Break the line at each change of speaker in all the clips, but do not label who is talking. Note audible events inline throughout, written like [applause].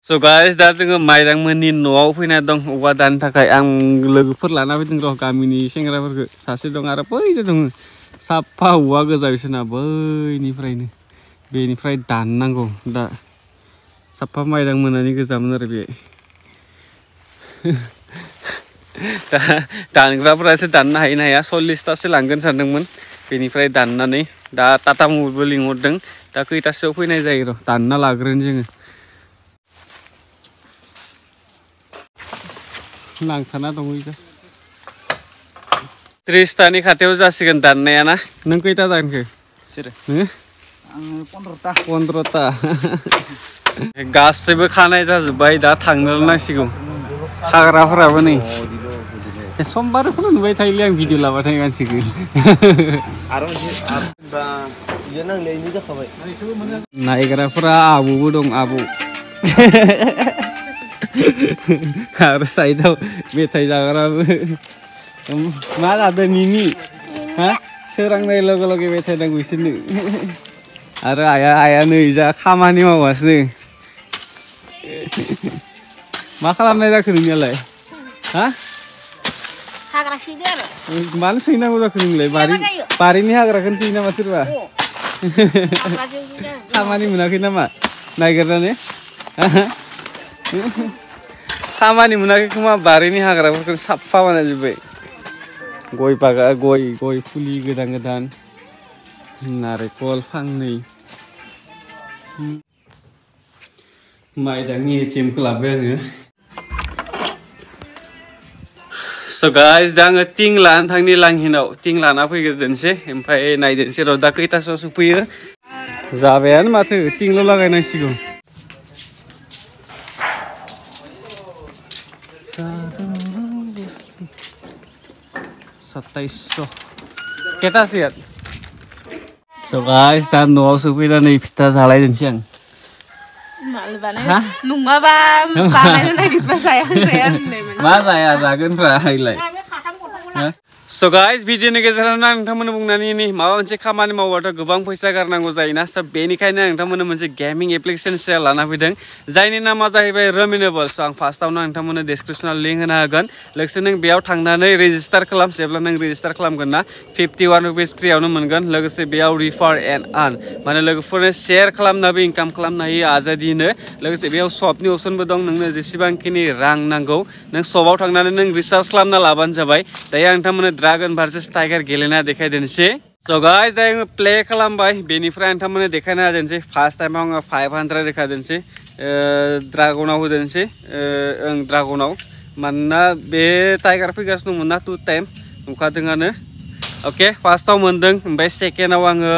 So guys, datang ke Mayang menin wow, punya dong uatan takai ang lebur lah, tapi tunggu kami nih, siang ngarep ke sasi dong ngarep, oh itu dong sapa uang ke sasi sana, boy ini fry ini, bi ini fry tanang kok, dah sapa Mayang menani ke zaman ngarep. [laughs] Tang zah pura se dan nahi nahi aso lista se langgeng sa neng mun pini pura dan nahi da tata mu beli ngur deng da kui ta se kui nahi zah iro dan nahi la gren jeng nahi nang kana dong wika tris ta nahi kate wuzah se gen dan nahi anah neng kui ta dan ke cire nahi gas se be kana zah da tang nahi nahi si gong Hai, hai, hai, sombar pun nih bayi yang video lama tengah ngancing.
Aron sih, aron bang, jangan lagi nih
abu dong abu. Harus saya tahu, bayi Thailand karena malah ada Nini, hah? Serang dari logo logo bayi Thailand gue sini. Ayah ayah nih, jadi kamar mau bos nih. Mereka kerjanya hah? Mana sih ini udah kering lagi. Pari, pari ini agak rakan oh. [laughs] sih ini mas Kamu ini mana sih nama? Naik kereta nih? [laughs] Kamu ini mana sih cuma pari ini agak rakan kan sapa mana juga. Goi paga, goi, goi, puli, gedang-gedang. Nare fang nih. Hmm. Mai dah ni cium kelabu. Ya. So guys, đang ở tiếng lan thằng đi lang hino, tiếng lan áp cái đến xe, em phải này đến xe rồi đã cái ta so số phi. Giá vé mà thử tiếng lo là cái này xí cũng. Satay so. Kita siat. So guys, đang nấu số phi là này pita giá lại đến xe.
Malwa ਨੇ ਨੂੰਗਾ ਵਾ ਪਾਣੀ ਨਹੀਂ ਪਸਾਇਆ ਸੇ ਨਹੀਂ ਮਾਜ਼ਾ ਆਇਆ
ਜਾਗਨ ਫਾਈਲ
ਹੈ
स' गाइस भिडिअनि गेजेरावनो आं नोंथांमोननो बुंनानै नै माबा मोनसे खामानि मावबाथ' गोबां फैसा गारनांगौ जायोना स' बेनिखायनो आं मोनसे गेमिं एप्लिकेसन सेयार लाना फैदों जायनि नामा जाहैबाय रमिनेबल स' आं फार्स्टआवनो नोंथांमोननो डिसक्रिपसनाव लिंक होना होगोन लोगोसे नों बेयाव थांनानै रेजिस्टार खालाम जेब्ला नों रेजिस्टार खालामगोन ना फिफ्टि वान रुपिस फ्रियावनो मोनगोन लोगोसे बेयाव रिफार एन्ड आन माने लोगोफोरनो शेयार खालामनाबो इनकाम खालामनो हायो आजादिनो लोगोसे बेयाव सपनि अपसनबो दं नोंनो जेसेबांखिनि रां नांगौ नों सपआव थांनानै नों रिसार्च खालामना लाबानो जाबाय दायो आं ड्रागन भार्सेस टाइगार गेलेना देखायदोनसै स' गाइस दायो आङो प्ले खालामबाय बेनिफ्राय आं नोंथांमोननो देखायना होदोनसै फार्स्ट टाइमाव आङो फाइभ हान्ड्रेड देखायदोनसै ड्रागनाव होदोनसै ओं ड्रागनाव मानोना बे टाइगार फैगासिनो दंमोन ना। टु टाइम नुखादोंआनो अके फार्स्टआव मोनदों ओमफ्राय सेकेन्डआव आङो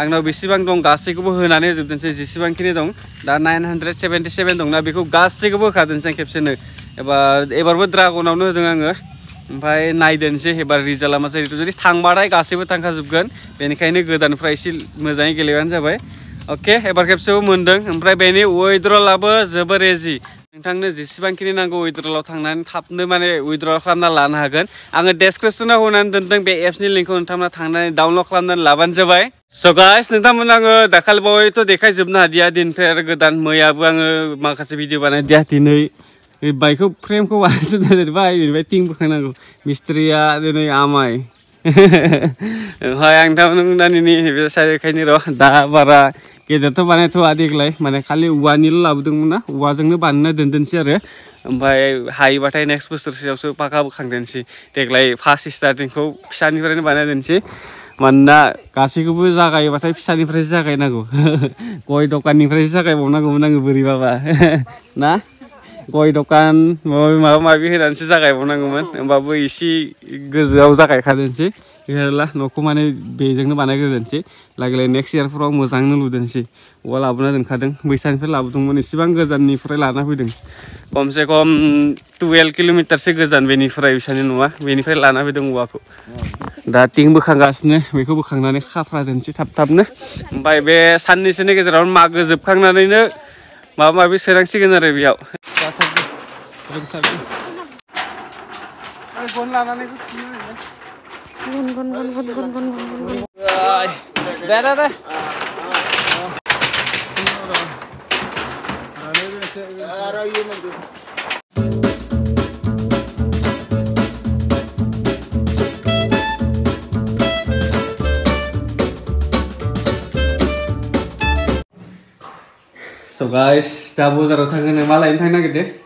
आंनाव बेसेबां दं। गासैखौबो होनानै होजोबदोंसै जेसेबांखिनि दं। दा नाइन हान्ड्रेड सेभेन्टि सेभेन दंना बेखौ गासैखौबो होखादोंसै आं खेबसेनो एबार एबारबो ड्रागनावनो होदों आङो ओमफ्राय नायदोंसै एबार रिजाल्टआ मा जायो जुदि थांबाथाय गासैबो थांखाजोबगोन बेनिखायनो गोदानफ्रा एसे मोजाङै गेलेबानो जाबाय अके एबार खेबसेबो मोन्दों ओमफ्राय बेनि उइड्रलआबो जोबोर एजि नोंथांनो जेसेबांखिनि नांगौ उइड्रलआव थांनानै थाबनो माने उइड्रल खालामना लानो हागोन आङो डेसक्रिपसनाव होनानै दोनदों बे एप्सनि लिंकखौ नोंथांमोना थांनानै डाउनलड खालामनानै लाबानो जाबाय सो गाइस नोंथांमोन आङो दाखालिबावैथ' देखायजोबनो हादिया दिनफ्राय आरो गोदान मैयाबो आङो माखासे भिडिअ बानायदिया दिनै बाइकखौ फ्रेमखौ बानायसो दोनबाय बेनिफ्राय थिं बोखांनांगौ मिस्ट्रिया दिनै आमाय ओमफ्राय आं नोंथांमोन बे साइडखायनो र' दा बारा गेदेरथ' बानायथ'वा देग्लाय माने खालि औवानिल' लाबोदोंमोन ना औवाजोंनो बानायना दोनदोनसै आरो ओमफ्राय हायोबाथाय नेक्स्ट बोसोरसेयावसो पाका बोखांदोनसै देग्लाय फार्स्ट स्टार्टिंखौ फिसानिफ्रायनो बानाय दोनसै मानोना गासैखौबो जागायोबाथाय फिसानिफ्रायसो जागायनांगौ गय दखाननिफ्रायसो जागायबावनांगौमोन आङो बोरैबाबा ना गय दखान माबा माबा माबि होनानैसो जागायबावनांगौमोन होमबाबो इसे गोजौआव जागायखादोंसै बेला न'खौ माने बेजोंनो बानायग्रोदोंसै लागैलाय नेक्स्ट इयारफोराव मोजांनो लुदोंसै औवा लाबोना दोनखादों बैसानिफ्राय लाबोदोंमोन इसेबां गोजाननिफ्राय लाना फैदों खमसे खम टुवेल्भ किल'मिटारसो गोजान बेनिफ्राय बिसानि न'आ बेनिफ्राय लाना फैदों औवाखौ दा थिं बोखांगासिनो बेखौ बोखांनानै खाफ्रा दोनसै थाब थाबनो ओमफ्राय बे साननैसोनि गेजेरावनो मागो जोबखांनानैनो माबा माबि सोनांसिगोन आरो बेयाव रखा भी अरे गोन लाना नहीं कुछ
गोन गोन गोन गोन गोन गोन गोन गोन
बेरा दा बजाराव थांगोन मालायनो थांनो नागिरदो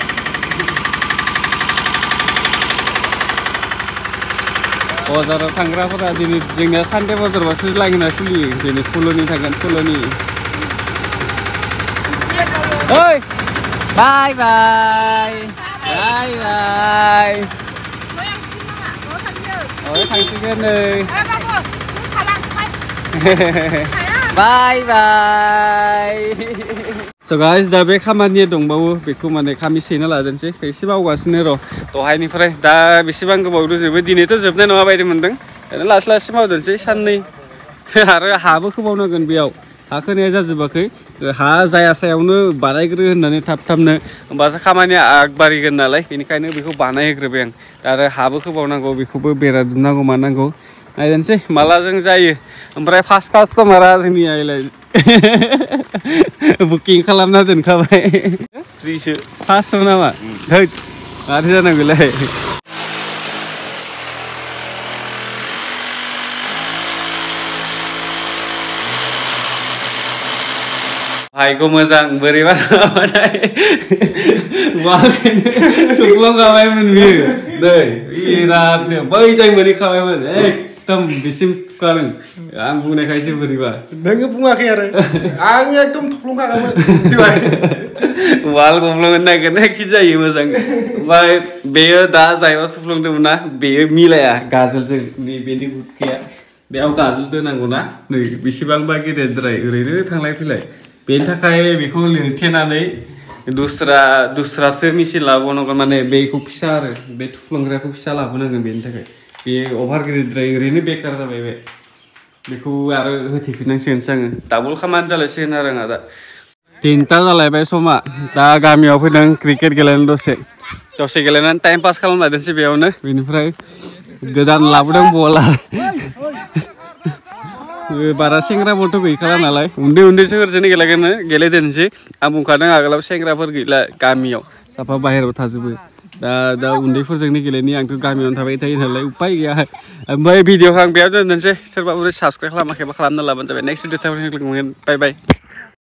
बाजाराव थांग्राफोरा दिनै जोंनिया सानदे बाजारबासो लांना सोलियो दिनै फुल'नि थांगोन फुल'नि। ओइ! Bye bye! Bye bye! थांसिगोन नै। [laughs] Bye bye! स' गाइस दा बे खामानिया दंबावो बेखौ माने खामि सैना लाजेनसै एसे मावगासिनो र' दहायनिफ्राय दा बेसेबां गोबाव दंजोबो दिनैथ' जोबनाय नङा बायदि मोनदों ओरैनो लासै लासै मावदोंसै साननै आरो हाबो खोबावनांगोन बेयाव हा खोनाया जाजोबाखै हा जाया सायावनो बानायग्रो होननानै थाब थाबनो होमबासो खामानिया आगबारिगोन नालाय बेनिखायनो बेखौ बानायहोग्रोबाय आं आरो हाबो खोबावनांगौ बेखौबो बेरा दुमनांगौ मानांगौ नायनोसै माला जों जायो ओमफ्राय फार्स्ट कास्टमारा जोंनि आइलाय बुकिं खालामना दोनखाबाय फ्रिसो फार्स्टआव नामा होद माथो जानांगौलाय भाइखौ मोजां बोरैबा माबाथाय माखायनो सुग्लांखाबायमोन बियो नै बिरादनो बै जाय मोनै खाबायमोन ओइ एकदम बिसिम थुखादों आं बुंनायखायसो बोरैबा
नोङो बुङाखै आरो आं एकदम थफ्लंखागौमोन
वाल गब्लंनो नागिरनायखि जायो मोजां ओमफ्राय बेयो दा जायबा सुफ्लंदोंमोन ना बेयो मिलाया गाजोलजों नै बेनि गुदखाया बेयाव गाजोल दोनांगौ ना नै बेसेबांबा गेदेरद्राय ओरैनो थांलाय फैलाय बेनि थाखाय बेखौ लिरथेनानै दुस्रा दुस्रासो मेचिन लाबावनांगोन माने बेखौ फिसा आरो बे थुफ्लंग्राखौ फिसा लाबोनांगोन बेनि थाखाय Bे अभारद्राय ओरैनो बेखार जाबाय बे बेखौ आरो होथेफिननांसिगोनसो आङो डाबल खामानि जालायसिगोन आरो आंहा दा तिनथा जालायबाय समा दा गामियाव फैदों क्रिकेट गेलेनो दसे दसे गेलेनानै टाइम पास खालामलायदोंसै बेयावनो बेनिफ्राय गोदान लाबोदों बला बारा सेंग्राफोरथ' गैखाला नालाय उन्दै उन्दै सोरजोंनो गेलेगोन गेलेदेरनोसै आं बुंखादों आगोलाव सेंग्राफोर गैला गामियाव साफा बाहेरायाव थाजोबो दा दा उन्दैफोरजोंनो गेलेनि आंथ' गामियावनो थाबाय थायो नालाय उपाय गैया ओमफ्राय भिडिअखौ आं बेयाव दोननोसै सोरबा बुरि साबसक्राइब खालामाखैबा खालामना लाबानो जाबाय नेक्स्ट भिडिअ थाबाय बाय बाय